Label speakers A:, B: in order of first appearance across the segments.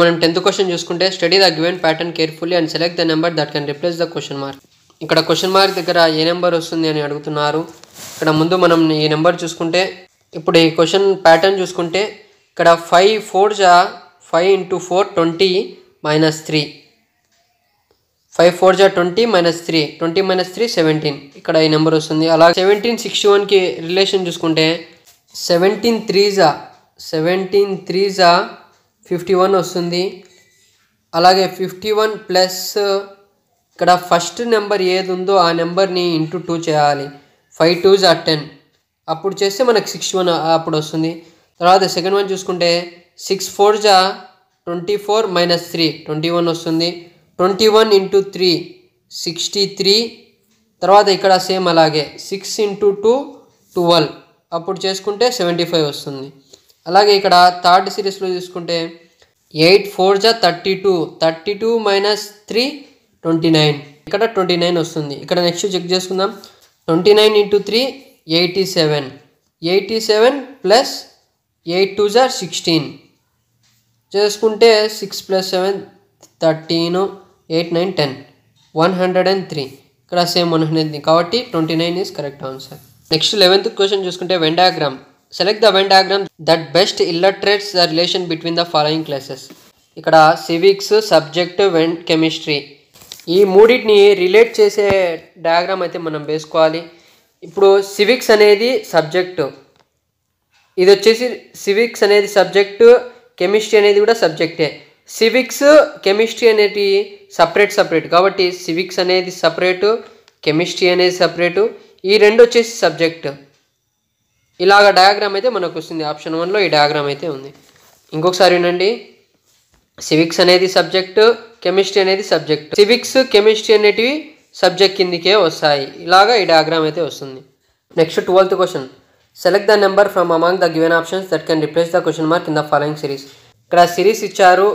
A: మనం tenth question చూసుకుంటే study the given pattern carefully and select the number that can replace the question mark ఇక్కడ question mark దగ్గర ఏ number వస్తుంది అని అడుగుతున్నారు. ఇక్కడ ముందు మనం ఈ నెంబర్ చూసుకుంటే ఇప్పుడు ఈ క్వశ్చన్ ప్యాటర్న్ చూసుకుంటే ఇక్కడ ఫైవ్ ఫోర్ జా five into four twenty minus three five four జా twenty minus three twenty minus three seventeen ఇక్కడ ఈ నెంబర్ వస్తుంది. అలా సెవెంటీన్ సిక్స్టీ వన్కి రిలేషన్ చూసుకుంటే సెవెంటీన్ త్రీ జా సెవెంటీన్ త్రీ జా ఫిఫ్టీ వన్ వస్తుంది. అలాగే ఫిఫ్టీ వన్ ప్లస్ ఇక్కడ ఫస్ట్ నెంబర్ ఏది ఉందో ఆ నెంబర్ని ఇంటూ టూ చేయాలి. ఫైవ్ టూ జా టెన్. అప్పుడు చేస్తే మనకు సిక్స్ వన్ అప్పుడు వస్తుంది. తర్వాత సెకండ్ వన్ చూసుకుంటే సిక్స్ ఫోర్ జా twenty four minus three twenty one వస్తుంది. Twenty one into three sixty three. తర్వాత ఇక్కడ సేమ్ అలాగే సిక్స్ ఇంటూ టూ ట్వెల్వ్. అప్పుడు చేసుకుంటే సెవెంటీ ఫైవ్ వస్తుంది. అలాగే ఇక్కడ థర్డ్ సిరీస్లో చూసుకుంటే ఎయిట్ ఫోర్ జా thirty two thirty two minus three twenty nine. ఇక్కడ ట్వంటీ నైన్ వస్తుంది. ఇక్కడ నెక్స్ట్ చెక్ చేసుకుందాం. Twenty nine into three eighty seven. Eighty seven plus eight two జా సిక్స్టీన్. చేసుకుంటే six plus seven thirteen eight nine ten. One hundred and three. ఇక్కడ same one hundred కాబట్టి twenty nine is correct answer. Next eleventh question చూసుకుంటే Venn diagram select the Venn diagram that best illustrates the relation between the following classes ఇక్కడ civics subject when chemistry ఈ మూడింటిని relate చేసే diagram అయితే మనం వేసుకోవాలి. ఇప్పుడు సివిక్స్ అనేది సబ్జెక్టు ఇది వచ్చేసి సివిక్స్ అనేది సబ్జెక్టు కెమిస్ట్రీ అనేది కూడా సబ్జెక్టే సివిక్స్ కెమిస్ట్రీ అనేది సపరేట్ సపరేట్ కాబట్టి సివిక్స్ అనేది సపరేటు కెమిస్ట్రీ అనేది సపరేటు ఈ రెండు వచ్చేసి సబ్జెక్ట్ ఇలాగ డయాగ్రామ్ అయితే మనకు వస్తుంది. ఆప్షన్ వన్లో ఈ డయాగ్రామ్ అయితే ఉంది. ఇంకొకసారి వినండి. సివిక్స్ అనేది సబ్జెక్టు కెమిస్ట్రీ అనేది సబ్జెక్ట్ సివిక్స్ కెమిస్ట్రీ అనేటివి సబ్జెక్ట్ కిందికే వస్తాయి. ఇలాగా ఈ డయాగ్రామ్ అయితే వస్తుంది. Next twelfth question select the number from among the given options that can replace the question mark in the following series ఇక్కడ సిరీస్ ఇచ్చారు.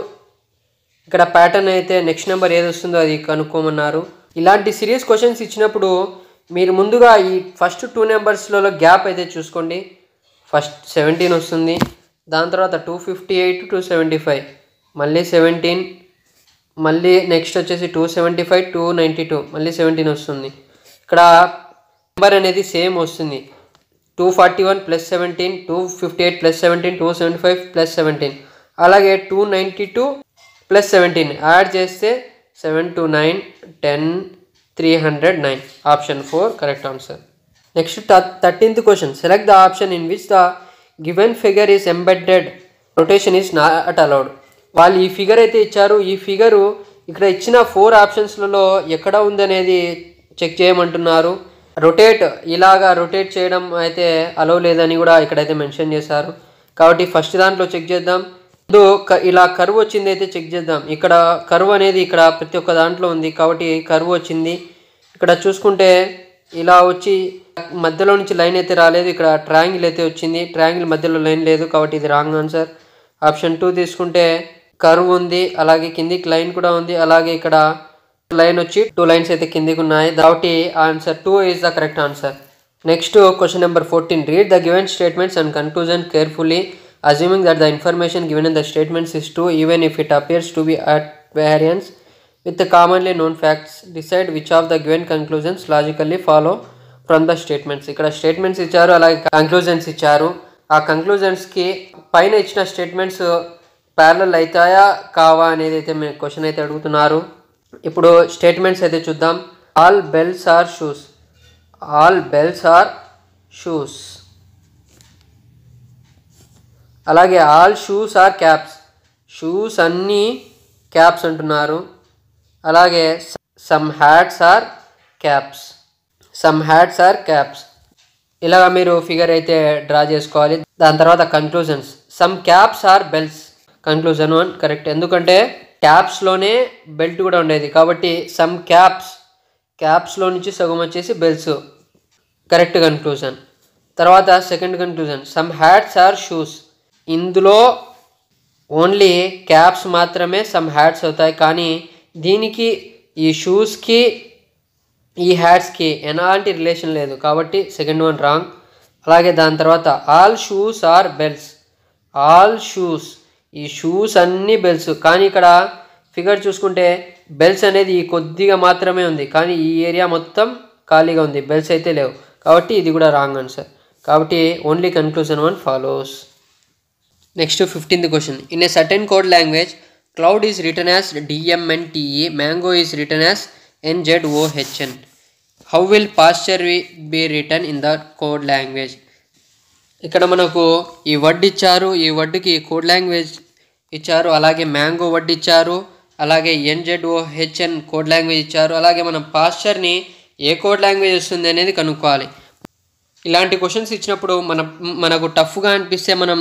A: ఇక్కడ ప్యాటర్న్ అయితే నెక్స్ట్ నెంబర్ ఏది వస్తుందో అది కనుక్కోమన్నారు. ఇలాంటి సిరీస్ క్వశ్చన్స్ ఇచ్చినప్పుడు మీరు ముందుగా ఈ ఫస్ట్ టూ నెంబర్స్లలో గ్యాప్ అయితే చూసుకోండి. ఫస్ట్ సెవెంటీన్ వస్తుంది. దాని తర్వాత two fifty eight two seventy five మళ్ళీ సెవెంటీన్ మళ్ళీ నెక్స్ట్ వచ్చేసి two seventy five two ninety two మళ్ళీ సెవెంటీన్ వస్తుంది. ఇక్కడ నెంబర్ అనేది సేమ్ వస్తుంది. Two forty one plus seventeen two fifty eight plus seventeen two seventy five plus seventeen అలాగే two ninety two plus seventeen add చేస్తే seven two nine ten three hundred nine option four correct answer next thirteenth question select the option in which the given figure is embedded rotation is not allowed వాళ్ళు ఈ figure అయితే ఇచ్చారు. ఈ figure ఇక్కడ ఇచ్చిన four ఆప్షన్స్లలో ఎక్కడ ఉందనేది check చేయమంటున్నారు. రొటేట్ ఇలాగా రొటేట్ చేయడం అయితే అలౌ లేదని కూడా ఇక్కడైతే మెన్షన్ చేశారు. కాబట్టి ఫస్ట్ దాంట్లో చెక్ చేద్దాం. ముందు ఇలా కరువు వచ్చింది అయితే చెక్ చేద్దాం. ఇక్కడ కరువు అనేది ఇక్కడ ప్రతి ఒక్క దాంట్లో ఉంది కాబట్టి కరువు వచ్చింది. ఇక్కడ చూసుకుంటే ఇలా వచ్చి మధ్యలో నుంచి లైన్ అయితే రాలేదు. ఇక్కడ ట్రయాంగిల్ అయితే వచ్చింది. ట్రయాంగిల్ మధ్యలో లైన్ లేదు కాబట్టి ఇది రాంగ్ ఆన్సర్. ఆప్షన్ టూ తీసుకుంటే కరువు ఉంది. అలాగే కిందికి లైన్ కూడా ఉంది. అలాగే ఇక్కడ లైన్ వచ్చి టూ లైన్స్ అయితే కిందికి ఉన్నాయి. కాబట్టి answer two is the correct answer next question number fourteen read the given statements and conclusion carefully assuming that the information given in the statements is true even if it appears to be at variance with commonly known facts decide which of the given conclusions logically follow from the statements ఇక్కడ statements ఇచ్చారు అలాగే conclusions ఇచ్చారు. ఆ కంక్లూజన్స్కి పైన ఇచ్చిన statements parallel అవుతాయా కావా అనేది అయితే మీరు క్వశ్చన్ అయితే అడుగుతున్నారు. ఇప్పుడు స్టేట్మెంట్స్ అయితే చూద్దాం. All bells are shoes all bells are shoes అలాగే all shoes are caps. Shoes అన్నీ క్యాప్స్ అంటున్నారు. అలాగే some hats are caps. Some hats are caps. ఇలాగ మీరు ఫిగర్ అయితే డ్రా చేసుకోవాలి. దాని తర్వాత conclusions some caps are belts. Conclusion one correct ఎందుకంటే క్యాప్స్లోనే బెల్ట్ కూడా ఉండేది. కాబట్టి సమ్ క్యాప్స్. క్యాప్స్లో నుంచి సగం వచ్చేసి బెల్ట్స్. కరెక్ట్ కన్క్లూజన్ తర్వాత second conclusion some hats are shoes. ఇందులో ఓన్లీ క్యాప్స్ మాత్రమే సమ్ హ్యాట్స్ అవుతాయి. కానీ దీనికి ఈ షూస్కి ఈ హ్యాట్స్కి ఎలాంటి రిలేషన్ లేదు. కాబట్టి సెకండ్ వన్ రాంగ్ అలాగే దాని తర్వాత all shoes are belts all shoes ఈ షూస్ అన్నీ బెల్స్ కానీ ఇక్కడ ఫిగర్ చూసుకుంటే బెల్స్ అనేది ఈ కొద్దిగా మాత్రమే ఉంది. కానీ ఈ ఏరియా మొత్తం ఖాళీగా ఉంది. బెల్స్ అయితే లేవు. కాబట్టి ఇది కూడా రాంగ్ ఆన్సర్ కాబట్టి only conclusion one follows next fifteenth question in a certain code language cloud is return as DMNTE mango is return as NZOHN how will pasture be return in the code language ఇక్కడ మనకు ఈ word ఇచ్చారు ఈ వర్డ్కి code language ఇచ్చారు అలాగే mango word ఇచ్చారు అలాగే ఎన్జెడ్ఓ HN code language ఇచ్చారు అలాగే మనం పాస్చర్ని ఏ కోడ్ లాంగ్వేజ్ వస్తుంది అనేది కనుక్కోవాలి. ఇలాంటి క్వశ్చన్స్ ఇచ్చినప్పుడు మన మనకు టఫ్గా అనిపిస్తే మనం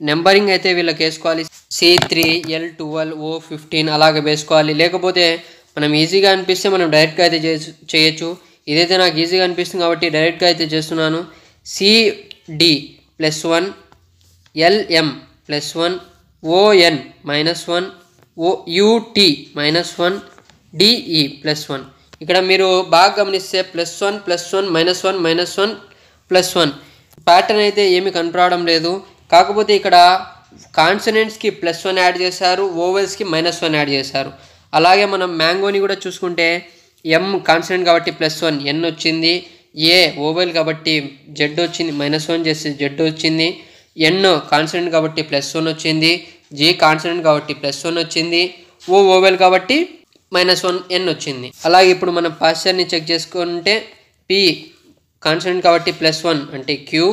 A: నెంబరింగ్ అయితే వీళ్ళకి వేసుకోవాలి. C three L twelve O fifteen అలాగే వేసుకోవాలి. లేకపోతే మనం ఈజీగా అనిపిస్తే మనం డైరెక్ట్గా అయితే చే- చేయొచ్చు. ఇదైతే నాకు ఈజీగా అనిపిస్తుంది కాబట్టి డైరెక్ట్గా అయితే చేస్తున్నాను. CD plus one LM plus one ON minus one O UT minus one DE plus one ఇక్కడ మీరు బాగా గమనిస్తే plus one plus one minus one minus one plus one pattern అయితే ఏమి కనపడడం లేదు. కాకపోతే ఇక్కడ కాన్సనెంట్స్కి ప్లస్ వన్ యాడ్ చేశారు ఓవెల్స్కి మైనస్ వన్ యాడ్ చేశారు. అలాగే మనం మ్యాంగోని కూడా చూసుకుంటే ఎం కాన్సనెంట్ కాబట్టి ప్లస్ వన్ ఎన్ వచ్చింది ఏ ఓవెల్ కాబట్టి జెడ్ వచ్చింది మైనస్ వన్ చేసి జెడ్ వచ్చింది ఎన్ కాన్సనెంట్ కాబట్టి ప్లస్ వన్ వచ్చింది జే కాన్సనెంట్ కాబట్టి ప్లస్ వన్ వచ్చింది ఓ ఓవెల్ కాబట్టి మైనస్ వన్ ఎన్ వచ్చింది. అలాగే ఇప్పుడు మనం పాశ్చర్ని చెక్ చేసుకుంటే పి కాన్సనెంట్ కాబట్టి ప్లస్ వన్ అంటే క్యూ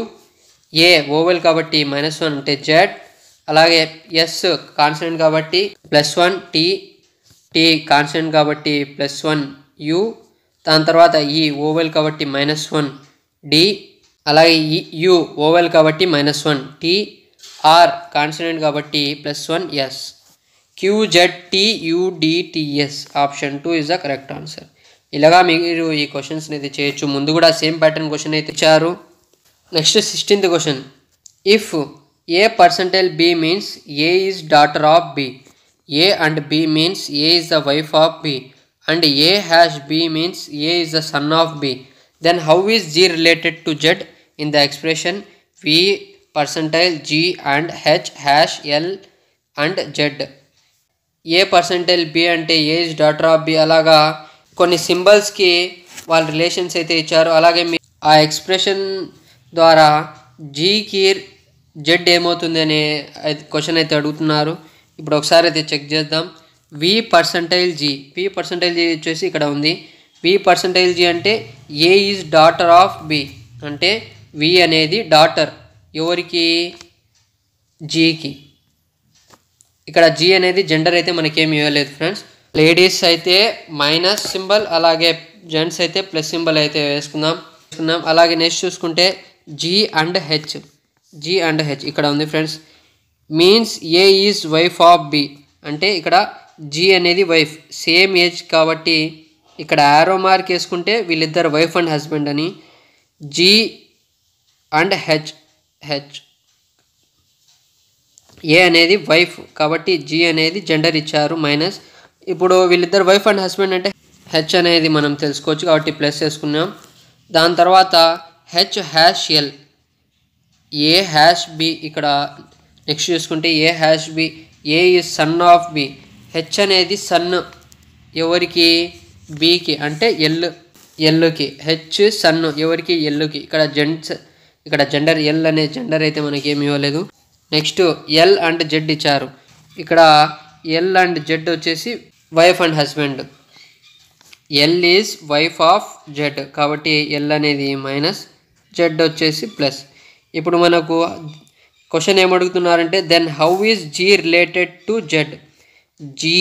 A: ఏ ఓవెల్ కాబట్టి మైనస్ వన్ అంటే జెడ్ అలాగే ఎస్ కాన్స్టెంట్ కాబట్టి plus one T T constant కాబట్టి ప్లస్ వన్ యు దాని తర్వాత ఈ ఓవెల్ కాబట్టి మైనస్ వన్ డి అలాగే ఈ యు ఓవెల్ కాబట్టి minus one T R constant కాబట్టి plus one S QZ TUDTS option two is the correct answer ఇలాగా మీరు ఈ క్వశ్చన్స్ అయితే చేయొచ్చు. ముందు కూడా సేమ్ ప్యాటర్న్ క్వశ్చన్ అయితే ఇచ్చారు. Next sixteenth question. If A percentile B means A is daughter of B A and B means A is the wife of B and A hash B means A is the son of B then how is G related to Z in the expression V percentile G and H hash L and Z A percentile B అంటే A is daughter of B అలాగా కొన్ని సింబల్స్కి వాళ్ళ relations అయితే ఇచ్చారు. అలాగే మీ ఆ expression ద్వారా G కీర్ జెడ్ ఏమవుతుంది అనే క్వశ్చన్ అయితే అడుగుతున్నారు. ఇప్పుడు ఒకసారి అయితే చెక్ చేద్దాం. V percentile G V percentile G వచ్చేసి ఇక్కడ ఉంది. వి పర్సంటైల్ జీ అంటే A is daughter of B అంటే వి అనేది డాటర్ ఎవరికి? జీకి ఇక్కడ జీ అనేది జెండర్ అయితే మనకేమి ఇవ్వలేదు ఫ్రెండ్స్ లేడీస్ అయితే మైనస్ సింబల్ అలాగే జెంట్స్ అయితే ప్లస్ సింబల్ అయితే వేసుకుందాం. వేసుకుందాం. అలాగే నెక్స్ట్ చూసుకుంటే G and H G and H ఇక్కడ ఉంది friends means A is wife of B అంటే ఇక్కడ జీ అనేది వైఫ్ సేమ్ ఏజ్ కాబట్టి ఇక్కడ యారో మార్క్ వేసుకుంటే వీళ్ళిద్దరు వైఫ్ అండ్ హస్బెండ్ అని. G and H H A అనేది వైఫ్ కాబట్టి జీ అనేది జెండర్ ఇచ్చారు మైనస్ ఇప్పుడు వీళ్ళిద్దరు వైఫ్ అండ్ హస్బెండ్ అంటే హెచ్ అనేది మనం తెలుసుకోవచ్చు కాబట్టి ప్లస్ వేసుకున్నాం. దాని తర్వాత H hash L A hash B ఇక్కడ నెక్స్ట్ చూసుకుంటే A hash B A is son of B H అనేది సన్ ఎవరికి? బీకి అంటే ఎల్ ఎల్లుకి హెచ్ సన్ ఎవరికి? ఎల్లుకి ఇక్కడ జెంట్స్ ఇక్కడ జెండర్ ఎల్ అనే జెండర్ అయితే మనకి ఏమి ఇవ్వలేదు. నెక్స్ట్ ఎల్ అండ్ జెడ్ ఇచ్చారు. ఇక్కడ ఎల్ అండ్ జెడ్ వచ్చేసి wife and husband L is wife of Z కాబట్టి ఎల్ అనేది మైనస్ జెడ్ వచ్చేసి ప్లస్ ఇప్పుడు మనకు question ఏమడుగుతున్నారంటే then how is G related to Z G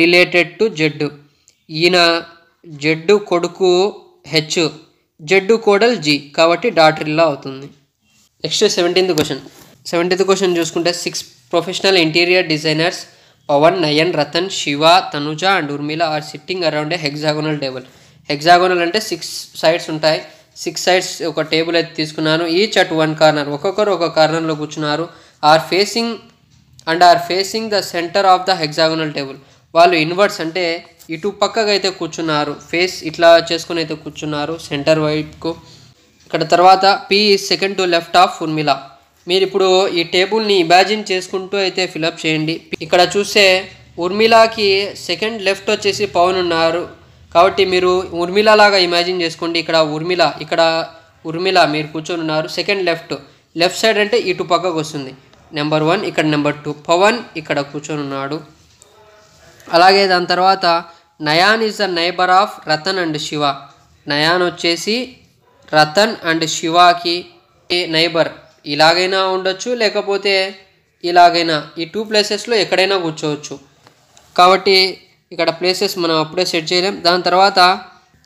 A: related to Z ఈయన Z కొడుకు హెచ్ జెడ్ కోడల్ జీ కాబట్టి డాటర్ ఇలా అవుతుంది. Next seventeenth question seventeenth question చూసుకుంటే six professional interior designers Pavan Nayan Ratan Shiva Tanuja and Urmila are sitting around a hexagonal table hexagonal అంటే six sides ఉంటాయి. Six sides ఒక table అయితే తీసుకున్నాను. ఈచ్ అట్ వన్ కార్నర్ ఒక్కొక్కరు ఒక కార్నర్లో కూర్చున్నారు. Are facing and are facing the centre of the hexagonal table వాళ్ళు ఇన్వర్ట్స్ అంటే ఇటు పక్కగా అయితే కూర్చున్నారు. ఫేస్ ఇట్లా చేసుకుని అయితే కూర్చున్నారు. సెంటర్ వైపుకు. ఇక్కడ తర్వాత P second to left of Urmila మీరు ఇప్పుడు ఈ టేబుల్ని ఇమాజిన్ చేసుకుంటూ అయితే ఫిలప్ చేయండి. ఇక్కడ చూస్తే ఉర్మిళకి సెకండ్ లెఫ్ట్ వచ్చేసి పవన్ ఉన్నారు. కాబట్టి మీరు ఉర్మిళ లాగా ఇమాజిన్ చేసుకోండి. ఇక్కడ ఉర్మిళ ఇక్కడ ఉర్మిళ మీరు కూర్చొని ఉన్నారు. సెకండ్ లెఫ్ట్ లెఫ్ట్ సైడ్ అంటే ఇటు పక్కకు వస్తుంది. నెంబర్ వన్ ఇక్కడ నెంబర్ టూ పవన్ ఇక్కడ కూర్చొని ఉన్నాడు. అలాగే దాని తర్వాత Nayan is the neighbour of Ratan and Shiva Nayan వచ్చేసి రతన్ అండ్ శివాకి నైబర్ ఇలాగైనా ఉండొచ్చు లేకపోతే ఇలాగైనా. ఈ టూ ప్లేసెస్లో ఎక్కడైనా కూర్చోవచ్చు. కాబట్టి ఇక్కడ ప్లేసెస్ మనం అప్పుడే సెట్ చేయలేం. దాని తర్వాత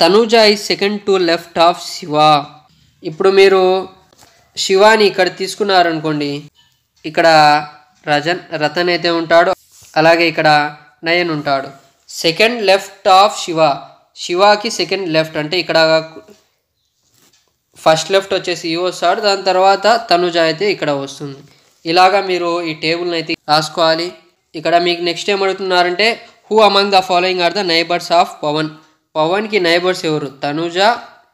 A: Tanuja is second to left of Shiva. ఇప్పుడు మీరు శివాని ఇక్కడ తీసుకున్నారనుకోండి ఇక్కడ రజన్ రతన్ అయితే ఉంటాడు అలాగే ఇక్కడ నయన్ ఉంటాడు. Second left of Shiva. శివాకి second left అంటే ఇక్కడ ఫస్ట్ లెఫ్ట్ వచ్చేసి ఈ వస్తాడు దాని తర్వాత తనుజ అయితే ఇక్కడ వస్తుంది. ఇలాగా మీరు ఈ టేబుల్ని అయితే రాసుకోవాలి. ఇక్కడ మీకు నెక్స్ట్ ఏం అడుగుతున్నారంటే who among the following are the neighbours of Pavan పవన్కి neighbours ఎవరు? తనుజ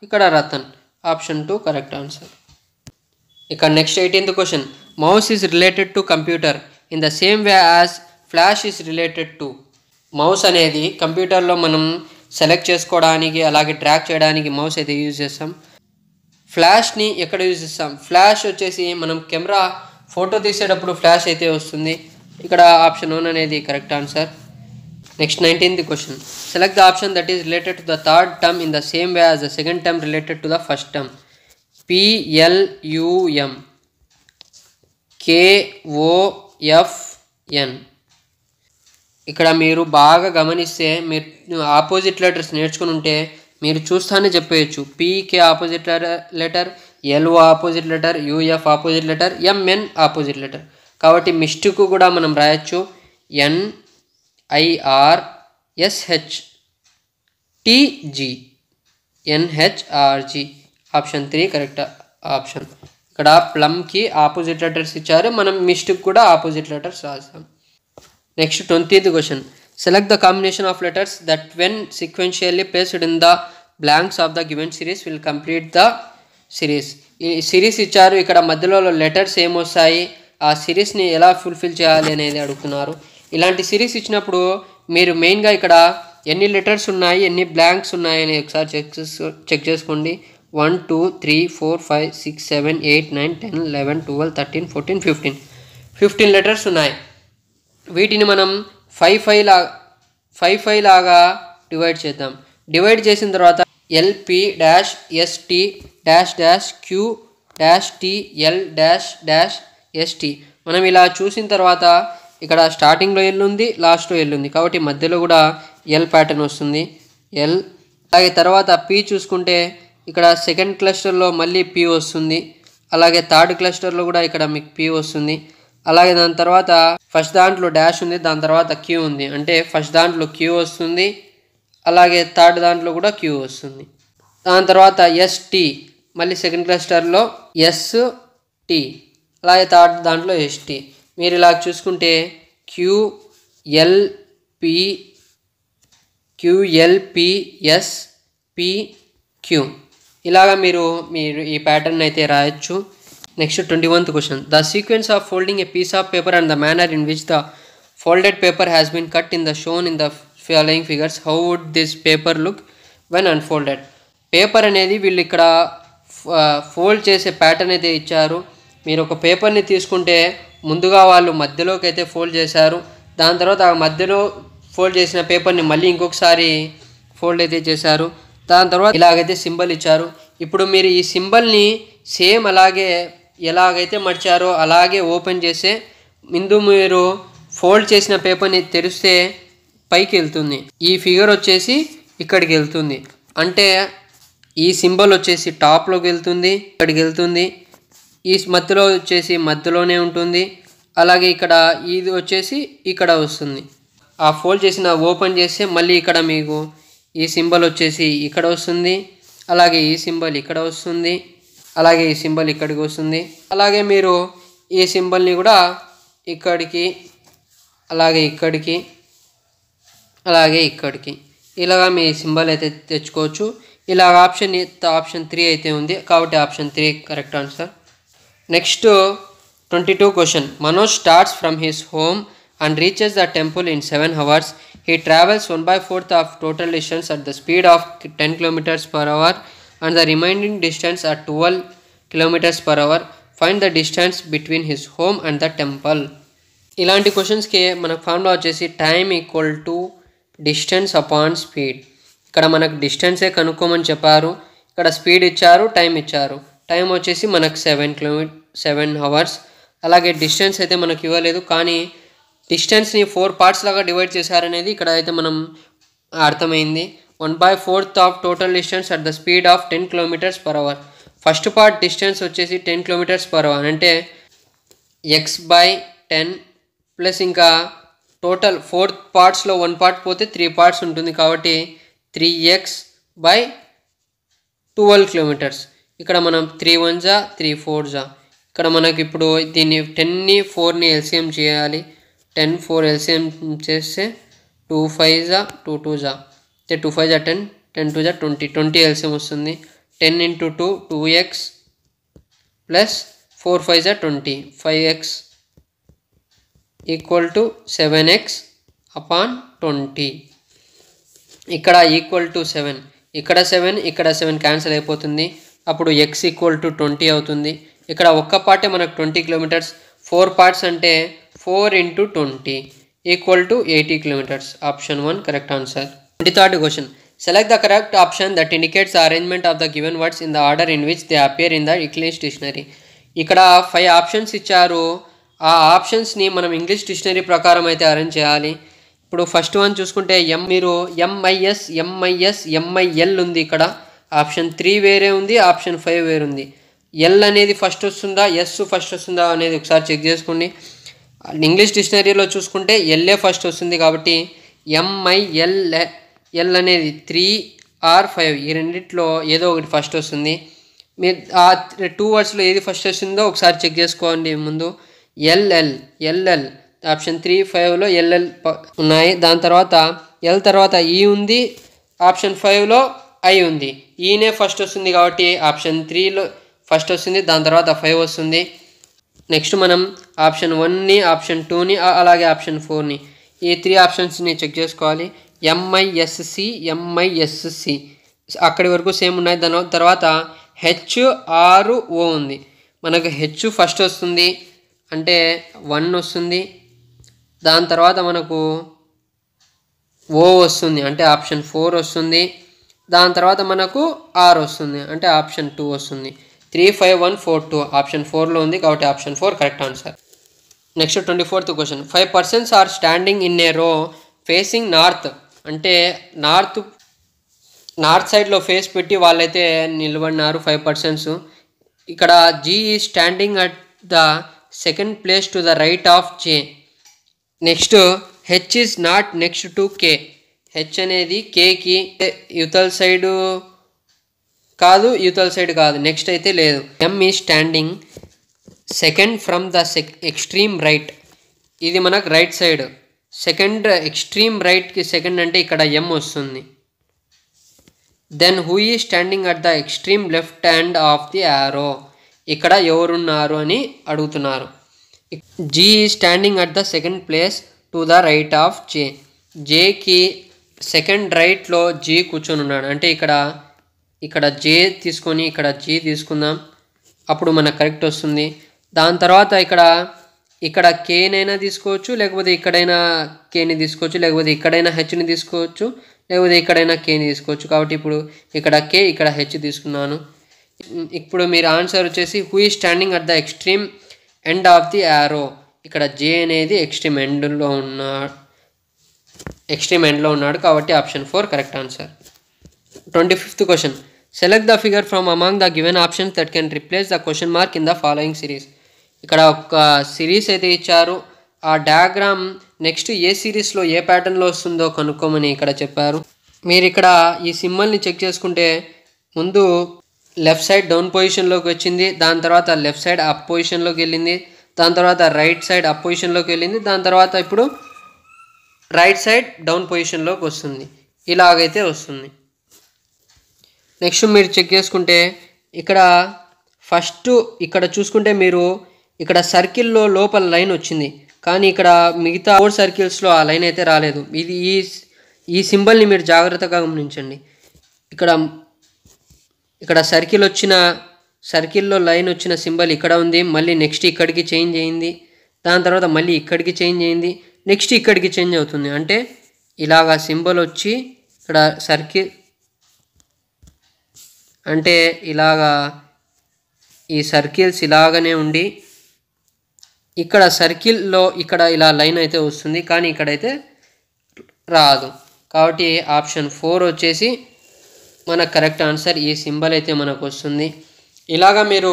A: ఇక్కడ Ratan option two correct answer ఇక్కడ next eighteenth question mouse is related to computer in the same way as flash is related to mouse అనేది కంప్యూటర్లో మనం select చేసుకోవడానికి అలాగే track చేయడానికి mouse అయితే యూజ్ చేస్తాం. ఫ్లాష్ని ఎక్కడ యూజ్ చేస్తాం? ఫ్లాష్ వచ్చేసి మనం కెమెరా ఫోటో తీసేటప్పుడు ఫ్లాష్ అయితే వస్తుంది. ఇక్కడ ఆప్షన్ వన్ అనేది correct answer next nineteenth question select the option that is related to the third term in the same way as the second term related to the first term PLUM KOFN ఇక్కడ మీరు బాగా గమనిస్తే మీరు opposite letters నేర్చుకుని ఉంటే మీరు చూస్తానే చెప్పేయచ్చు. PK opposite letter LO opposite letter UF opposite letter MN opposite letter కాబట్టి మిస్టిక్ కూడా మనం రాయొచ్చు. NIR SH TG NHRG option three correct option ఇక్కడ ప్లమ్కి ఆపోజిట్ లెటర్స్ ఇచ్చారు. మనం మిస్ట్కి కూడా ఆపోజిట్ లెటర్స్ రాస్తాం next twentieth question select the combination of letters that when sequentially placed in the blanks of the given series will complete the series ఈ series ఇచ్చారు. ఇక్కడ మధ్యలో లెటర్స్ ఏమొస్తాయి? ఆ సిరీస్ని ఎలా ఫుల్ఫిల్ చేయాలి అనేది అడుగుతున్నారు. ఇలాంటి సిరీస్ ఇచ్చినప్పుడు మీరు మెయిన్గా ఇక్కడ ఎన్ని లెటర్స్ ఉన్నాయి ఎన్ని బ్లాంక్స్ ఉన్నాయని ఒకసారి చెక్ చెక్ చేసుకోండి. One two three four five six seven eight nine ten eleven twelve thirteen fourteen fifteen. Fifteen letters ఉన్నాయి. వీటిని మనం ఫైవ్ ఫైవ్ లా ఫైవ్ ఫైవ్ లాగా డివైడ్ చేద్దాం. డివైడ్ చేసిన తర్వాత LP dash ST dash dash Q dash T L dash dash ST. మనం ఇలా చూసిన తర్వాత ఇక్కడ స్టార్టింగ్లో ఎల్ ఉంది లాస్ట్లో ఎల్ ఉంది. కాబట్టి మధ్యలో కూడా ఎల్ ప్యాటర్న్ వస్తుంది. ఎల్ అలాగే తర్వాత పి చూసుకుంటే ఇక్కడ సెకండ్ క్లస్టర్లో మళ్ళీ పి వస్తుంది. అలాగే థర్డ్ క్లస్టర్లో కూడా ఇక్కడ మీకు పి వస్తుంది. అలాగే దాని తర్వాత ఫస్ట్ దాంట్లో డాష్ ఉంది దాని తర్వాత క్యూ ఉంది. అంటే ఫస్ట్ దాంట్లో క్యూ వస్తుంది అలాగే థర్డ్ దాంట్లో కూడా క్యూ వస్తుంది. దాని తర్వాత ఎస్టి మళ్ళీ సెకండ్ క్లస్టర్లో ఎస్ టీ అలాగే థర్డ్ దాంట్లో ఎస్టీ మీరు ఇలా చూసుకుంటే Q L P QLPS P Q. ఇలాగా మీరు మీరు ఈ ప్యాటర్న్ అయితే రాయొచ్చు. Next twenty oneth question the sequence of folding a piece of paper and the manner in which the folded paper has been cut in the shown in the following figures how would this paper look when unfolded paper అనేది వీళ్ళు ఇక్కడ fold చేసే pattern అయితే ఇచ్చారు. మీరు ఒక పేపర్ని తీసుకుంటే ముందుగా వాళ్ళు మధ్యలోకి అయితే ఫోల్డ్ చేశారు. దాని తర్వాత ఆ మధ్యలో ఫోల్డ్ చేసిన పేపర్ని మళ్ళీ ఇంకొకసారి ఫోల్డ్ అయితే చేశారు. దాని తర్వాత ఇలాగైతే సింబల్ ఇచ్చారు. ఇప్పుడు మీరు ఈ సింబల్ని సేమ్ అలాగే ఎలాగైతే మర్చారో అలాగే ఓపెన్ చేస్తే ముందు మీరు ఫోల్డ్ చేసిన పేపర్ని తెరిస్తే పైకి వెళ్తుంది. ఈ ఫిగర్ వచ్చేసి ఇక్కడికి వెళ్తుంది. అంటే ఈ సింబల్ వచ్చేసి టాప్లోకి వెళ్తుంది ఇక్కడికి వెళ్తుంది. ఈ మధ్యలో వచ్చేసి మధ్యలోనే ఉంటుంది. అలాగే ఇక్కడ ఇది వచ్చేసి ఇక్కడ వస్తుంది. ఆ ఫోల్డ్ చేసిన ఓపెన్ చేస్తే మళ్ళీ ఇక్కడ మీకు ఈ సింబల్ వచ్చేసి ఇక్కడ వస్తుంది. అలాగే ఈ సింబల్ ఇక్కడ వస్తుంది. అలాగే ఈ సింబల్ ఇక్కడికి వస్తుంది. అలాగే మీరు ఈ సింబల్ని కూడా ఇక్కడికి అలాగే ఇక్కడికి అలాగే ఇక్కడికి. ఇలాగా మీ సింబల్ అయితే తెచ్చుకోవచ్చు. ఇలాగ ఆప్షన్ ఆప్షన్ త్రీ అయితే ఉంది. కాబట్టి option three correct answer. Next twenty two question Manoj starts from his home and reaches the temple in seven hours he travels one by fourth of total distance at the speed of ten kilometres per hour and the remaining distance at twelve kilometres per hour find the distance between his home and the temple ఇలాంటి క్వశ్చన్స్కి మనకు formula వచ్చేసి time equal to distance upon speed ఇక్కడ మనకు డిస్టెన్సే కనుక్కోమని చెప్పారు. ఇక్కడ speed ఇచ్చారు time ఇచ్చారు. టైం వచ్చేసి మనకు సెవెన్ కిలోమీటర్ సెవెన్ అవర్స్. అలాగే డిస్టెన్స్ అయితే మనకు ఇవ్వలేదు. కానీ డిస్టెన్స్ని ఫోర్ పార్ట్స్ లాగా డివైడ్ చేశారనేది ఇక్కడ అయితే మనం అర్థమైంది. One by fourth of total distance at the speed of ten kilometres per hour. First part distance వచ్చేసి టెన్ కిలోమీటర్స్ పర్ అవర్. అంటే ఎక్స్ బై టెన్ ప్లస్ ఇంకా టోటల్ ఫోర్త్ పార్ట్స్లో వన్ పార్ట్ పోతే త్రీ పార్ట్స్ ఉంటుంది. కాబట్టి three X by twelve kilometres. ఇక్కడ మనం three one జా త్రీ ఫోర్ జా ఇక్కడ మనకి ఇప్పుడు దీన్ని టెన్ని ఫోర్ని ఎల్సిఎం చేయాలి. టెన్ ఫోర్ ఎల్సిఎం చేస్తే టూ ఫైవ్ జా టూ టూ జా అంటే టూ ఫైవ్ జా టెన్ టెన్ టూ జా ట్వంటీ ట్వంటీ ఎల్సిఎం వస్తుంది. Ten into two two X plus four five జా twenty five X equal to seven X upon twenty ఇక్కడ equal to seven ఇక్కడ seven ఇక్కడ seven cancel అయిపోతుంది. అప్పుడు X equal to twenty అవుతుంది. ఇక్కడ ఒక్క పార్టే మనకు ట్వంటీ కిలోమీటర్స్ ఫోర్ పార్ట్స్ అంటే four into twenty equal to eighty kilometres option one correct answer twenty third question select the correct option that indicates arrangement of the given words in the order in which they appear in the English dictionary ఇక్కడ five options ఇచ్చారు. ఆ ఆప్షన్స్ని మనం English dictionary ప్రకారం అయితే arrange చేయాలి. ఇప్పుడు first one చూసుకుంటే M మీరు ఎంఐఎస్ ఎంఐఎస్ ఎంఐఎల్ ఉంది ఇక్కడ. ఆప్షన్ త్రీ వేరే ఉంది ఆప్షన్ ఫైవ్ వేరే ఉంది. ఎల్ అనేది ఫస్ట్ వస్తుందా ఎస్ ఫస్ట్ వస్తుందా అనేది ఒకసారి చెక్ చేసుకోండి. ఇంగ్లీష్ డిక్షనరీలో చూసుకుంటే ఎల్ఏ ఫస్ట్ వస్తుంది కాబట్టి ఎంఐఎల్ ఎల్ అనేది త్రీ ఆర్ ఫైవ్ ఈ రెండిట్లో ఏదో ఒకటి ఫస్ట్ వస్తుంది. మీరు ఆ టూ వర్డ్స్లో ఏది ఫస్ట్ వస్తుందో ఒకసారి చెక్ చేసుకోండి ముందు. ఎల్ఎల్ ఎల్ఎల్ ఆప్షన్ త్రీ ఫైవ్లో ఎల్ఎల్ ఉన్నాయి. దాని తర్వాత ఎల్ తర్వాత ఈ ఉంది ఆప్షన్ ఫైవ్లో ఐ ఉంది. E ఈనే ఫస్ట్ వస్తుంది కాబట్టి ఆప్షన్ త్రీలో ఫస్ట్ వస్తుంది దాని తర్వాత ఫైవ్ వస్తుంది. నెక్స్ట్ మనం ఆప్షన్ వన్ని ఆప్షన్ టూని అలాగే ఆప్షన్ ఫోర్ని ఈ త్రీ ఆప్షన్స్ని చెక్ చేసుకోవాలి. ఎంఐఎస్సి ఎంఐఎస్సి అక్కడి వరకు సేమ్ ఉన్నాయి. దాని తర్వాత హెచ్ ఆరు ఓ ఉంది. మనకు హెచ్ ఫస్ట్ వస్తుంది. అంటే వన్ వస్తుంది. దాని తర్వాత మనకు ఓ వస్తుంది. అంటే ఆప్షన్ ఫోర్ వస్తుంది. దాని తర్వాత మనకు ఆర్ వస్తుంది అంటే ఆప్షన్ టూ వస్తుంది. Three five one four two option ఫోర్లో ఉంది కాబట్టి option four correct answer next twenty fourth question five persons are standing in a row facing north అంటే నార్త్ నార్త్ సైడ్లో ఫేస్ పెట్టి వాళ్ళైతే నిలబడినారు ఫైవ్ పర్సన్స్ ఇక్కడ G is standing at the second place to the right of J next H is not next to K H అనేది కేకి యుతల్ side కాదు యుతల్ side కాదు. నెక్స్ట్ అయితే లేదు. M is standing second from the check extreme right ఇది మనకు right side second extreme రైట్కి second అంటే ఇక్కడ ఎం వస్తుంది. Then who is standing at the extreme left hand of the arrow ఇక్కడ ఎవరున్నారు అని అడుగుతున్నారు. G is standing at the second place to the right of J జేకి second రైట్లో G కూర్చొని ఉన్నాడు. అంటే ఇక్కడ ఇక్కడ జే తీసుకొని ఇక్కడ జీ తీసుకుందాం. అప్పుడు మనకు కరెక్ట్ వస్తుంది. దాని తర్వాత ఇక్కడ ఇక్కడ కేనైనా తీసుకోవచ్చు లేకపోతే ఇక్కడైనా కేని తీసుకోవచ్చు లేకపోతే ఇక్కడైనా హెచ్ని తీసుకోవచ్చు లేకపోతే ఇక్కడైనా కేని తీసుకోవచ్చు. కాబట్టి ఇప్పుడు ఇక్కడ కే ఇక్కడ హెచ్ తీసుకున్నాను. ఇప్పుడు మీరు ఆన్సర్ వచ్చేసి who is standing at the extreme end of the arrow ఇక్కడ జే అనేది ఎక్స్ట్రీమ్ ఎండ్లో ఉన్నాడు ఎక్స్ట్రీమ్ ఎండ్లో ఉన్నాడు కాబట్టి option four correct answer twenty fifth question select the figure from among the given options that can replace the question mark in the following series ఇక్కడ ఒక series అయితే ఇచ్చారు. ఆ డయాగ్రామ్ నెక్స్ట్ ఏ సిరీస్లో ఏ ప్యాటర్న్లో వస్తుందో కనుక్కోమని ఇక్కడ చెప్పారు. మీరు ఇక్కడ ఈ సింబల్ని చెక్ చేసుకుంటే ముందు లెఫ్ట్ సైడ్ డౌన్ పొజిషన్లోకి వచ్చింది దాని తర్వాత లెఫ్ట్ సైడ్ అప్ పొజిషన్లోకి వెళ్ళింది దాని తర్వాత రైట్ సైడ్ అప్ పొజిషన్లోకి వెళ్ళింది దాని తర్వాత ఇప్పుడు రైట్ సైడ్ డౌన్ పొజిషన్లోకి వస్తుంది. ఇలాగైతే వస్తుంది. నెక్స్ట్ మీరు చెక్ చేసుకుంటే ఇక్కడ ఫస్ట్ ఇక్కడ చూసుకుంటే మీరు ఇక్కడ సర్కిల్లో లోపల లైన్ వచ్చింది. కానీ ఇక్కడ మిగతా ఫోర్ సర్కిల్స్లో ఆ లైన్ అయితే రాలేదు. ఇది ఈ ఈ సింబల్ని మీరు జాగ్రత్తగా గమనించండి. ఇక్కడ ఇక్కడ సర్కిల్ వచ్చిన సర్కిల్లో లైన్ వచ్చిన సింబల్ ఇక్కడ ఉంది. మళ్ళీ నెక్స్ట్ ఇక్కడికి చేంజ్ అయింది. దాని తర్వాత మళ్ళీ ఇక్కడికి చేంజ్ అయింది. నెక్స్ట్ ఇక్కడికి చేంజ్ అవుతుంది. అంటే ఇలాగా సింబల్ వచ్చి ఇక్కడ సర్కిల్ అంటే ఇలాగా ఈ సర్కిల్స్ ఇలాగనే ఉండి ఇక్కడ సర్కిల్లో ఇక్కడ ఇలా లైన్ అయితే వస్తుంది. కానీ ఇక్కడైతే రాదు. కాబట్టి ఆప్షన్ ఫోర్ వచ్చేసి మన కరెక్ట్ ఆన్సర్ ఈ సింబల్ అయితే మనకు వస్తుంది. ఇలాగా మీరు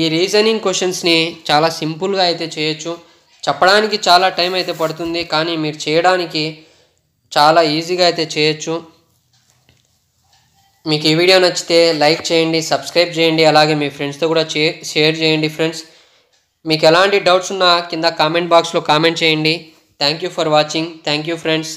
A: ఈ రీజనింగ్ క్వశ్చన్స్ని చాలా సింపుల్గా అయితే చేయొచ్చు. చెప్పడానికి చాలా టైం అయితే పడుతుంది కానీ మీరు చేయడానికి చాలా ఈజీగా అయితే చేయొచ్చు. మీకు ఈ వీడియో నచ్చితే లైక్ చేయండి సబ్స్క్రైబ్ చేయండి అలాగే మీ ఫ్రెండ్స్తో కూడా చే షేర్ చేయండి ఫ్రెండ్స్. మీకు ఎలాంటి డౌట్స్ ఉన్నా కింద కామెంట్ బాక్స్లో కామెంట్ చేయండి. Thank you for watching. Thank you friends.